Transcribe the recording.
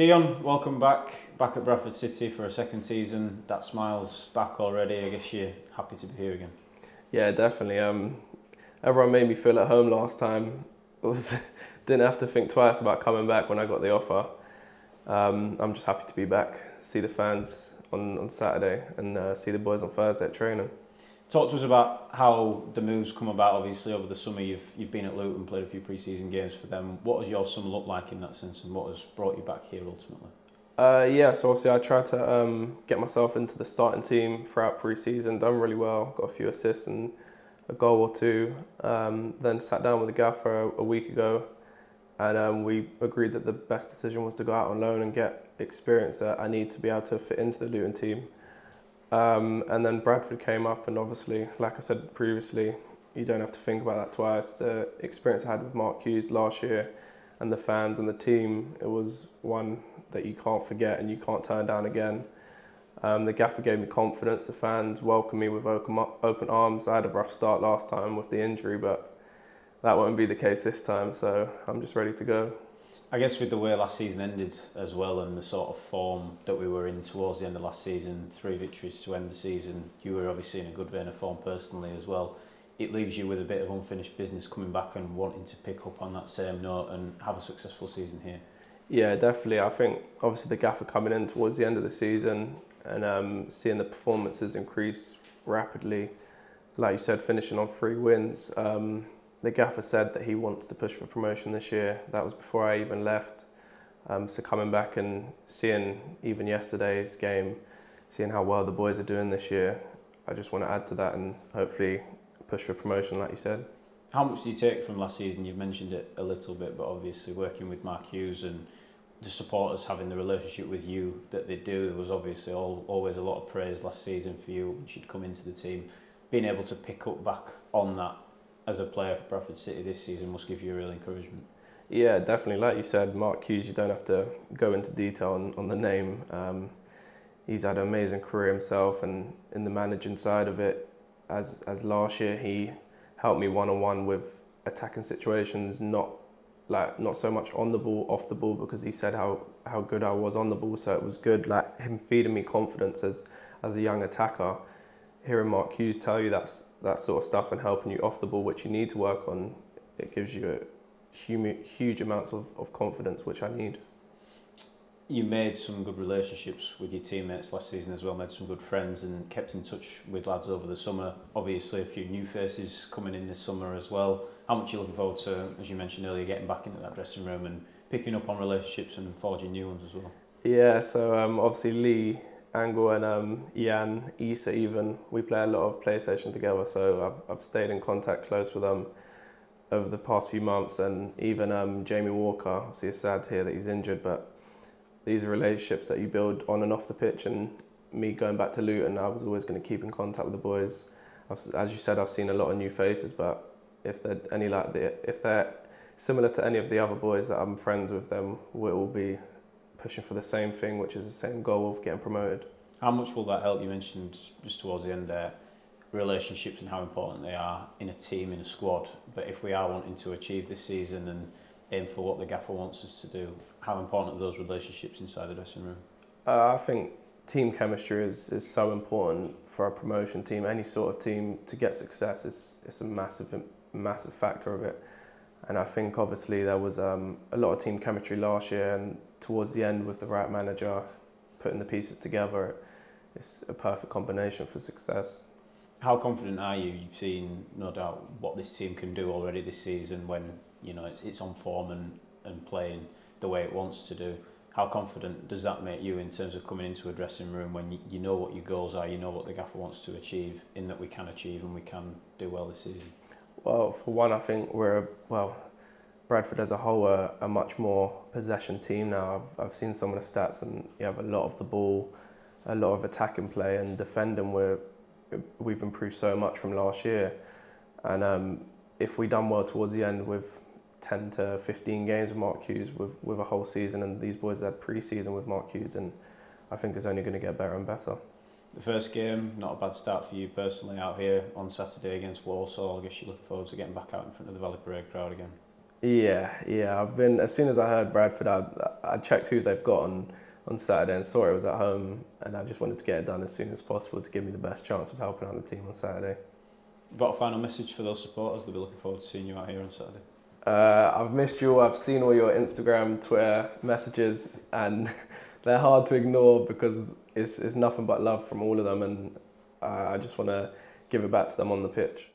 Dion, welcome back. Back at Bradford City for a second season. That smile's back already. I guess you're happy to be here again. Yeah, definitely. Um, everyone made me feel at home last time. It was didn't have to think twice about coming back when I got the offer. Um, I'm just happy to be back, see the fans on, on Saturday, and uh, see the boys on Thursday at training. Talk to us about how the moves come about. Obviously, over the summer, you've you've been at Luton, played a few pre-season games for them. What has your summer looked like in that sense, and what has brought you back here ultimately? Uh, yeah, so obviously I tried to um, get myself into the starting team throughout pre-season. Done really well, got a few assists and a goal or two. Um, then sat down with the gaffer a, a week ago, and um, we agreed that the best decision was to go out on loan and get experience that I need to be able to fit into the Luton team. Um, and then Bradford came up, and obviously, like I said previously, you don't have to think about that twice. The experience I had with Mark Hughes last year, and the fans and the team, it was one that you can't forget and you can't turn down again. Um, the gaffer gave me confidence. The fans welcomed me with open, open arms. I had a rough start last time with the injury, but that won't be the case this time. So I'm just ready to go. I guess with the way last season ended as well and the sort of form that we were in towards the end of last season, three victories to end the season, you were obviously in a good vein of form personally as well. It leaves you with a bit of unfinished business coming back and wanting to pick up on that same note and have a successful season here. Yeah, definitely. I think obviously the gaffer coming in towards the end of the season and um, seeing the performances increase rapidly, like you said, finishing on three wins. Um, the gaffer said that he wants to push for promotion this year. That was before I even left. Um, so coming back and seeing even yesterday's game, seeing how well the boys are doing this year, I just want to add to that and hopefully push for promotion, like you said. How much do you take from last season? You've mentioned it a little bit, but obviously working with Mark Hughes and the supporters having the relationship with you that they do. There was obviously all, always a lot of praise last season for you when she'd come into the team. Being able to pick up back on that as a player for Bradford City this season must give you a real encouragement. Yeah, definitely. Like you said, Mark Hughes, you don't have to go into detail on, on the name. Um, he's had an amazing career himself, and in the managing side of it, as as last year, he helped me one on one with attacking situations, not like not so much on the ball, off the ball, because he said how how good I was on the ball. So it was good, like him feeding me confidence as as a young attacker. Hearing Mark Hughes tell you that's that sort of stuff and helping you off the ball, which you need to work on, it gives you a huge, huge amounts of, of confidence, which I need. You made some good relationships with your teammates last season as well, made some good friends and kept in touch with lads over the summer. Obviously, a few new faces coming in this summer as well. How much are you looking forward to, as you mentioned earlier, getting back into that dressing room and picking up on relationships and forging new ones as well? Yeah, so um, obviously Lee Angol and um, Ian, Isa even, we play a lot of PlayStation together, so I've, I've stayed in contact close with them over the past few months, and even um, Jamie Walker, obviously it's sad to hear that he's injured, but these are relationships that you build on and off the pitch, and me going back to Luton, I was always going to keep in contact with the boys. I've, as you said, I've seen a lot of new faces, but if they're any like the, if they're similar to any of the other boys that I'm friends with, them we'll be pushing for the same thing, which is the same goal of getting promoted. How much will that help? You mentioned just towards the end there relationships and how important they are in a team, in a squad. But if we are wanting to achieve this season and aim for what the gaffer wants us to do, how important are those relationships inside the dressing room? Uh, I think team chemistry is, is so important for a promotion team. Any sort of team to get success is, is a massive, massive factor of it. And I think obviously there was um, a lot of team chemistry last year and towards the end with the right manager putting the pieces together, it's a perfect combination for success. How confident are you? You've seen, no doubt, what this team can do already this season when you know it's, it's on form and, and playing the way it wants to do. How confident does that make you in terms of coming into a dressing room when you, you know what your goals are, you know what the gaffer wants to achieve, in that we can achieve and we can do well this season? Well, for one, I think we're well Bradford as a whole are a much more possession team now. I've, I've seen some of the stats and you have a lot of the ball, a lot of attacking play and defending. We're, we've improved so much from last year. And um, if we done well towards the end with 10 to 15 games with Mark Hughes with, with a whole season and these boys had pre-season with Mark Hughes and I think it's only going to get better and better. The first game, not a bad start for you personally out here on Saturday against Walsall. I guess you're looking forward to getting back out in front of the Valley Parade crowd again. Yeah, yeah. I've been as soon as I heard Bradford, I, I checked who they've got on, on Saturday and saw it was at home, and I just wanted to get it done as soon as possible to give me the best chance of helping out the team on Saturday. Got a final message for those supporters? They'll be looking forward to seeing you out here on Saturday. Uh, I've missed you. I've seen all your Instagram, Twitter messages, and they're hard to ignore because it's, it's nothing but love from all of them, and I just want to give it back to them on the pitch.